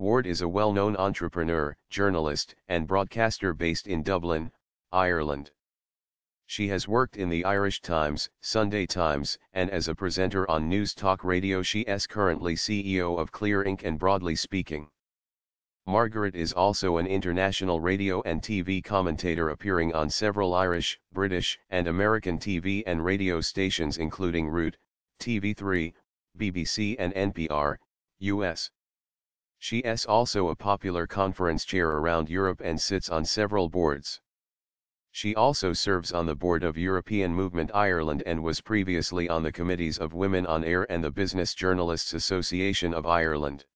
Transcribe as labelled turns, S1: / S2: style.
S1: Ward is a well-known entrepreneur, journalist, and broadcaster based in Dublin, Ireland. She has worked in the Irish Times, Sunday Times, and as a presenter on Newstalk Radio she is currently CEO of Clear Ink. and Broadly Speaking. Margaret is also an international radio and TV commentator appearing on several Irish, British, and American TV and radio stations including Root, TV3, BBC and NPR, US. She is also a popular conference chair around Europe and sits on several boards. She also serves on the board of European Movement Ireland and was previously on the committees of Women on Air and the Business Journalists Association of Ireland.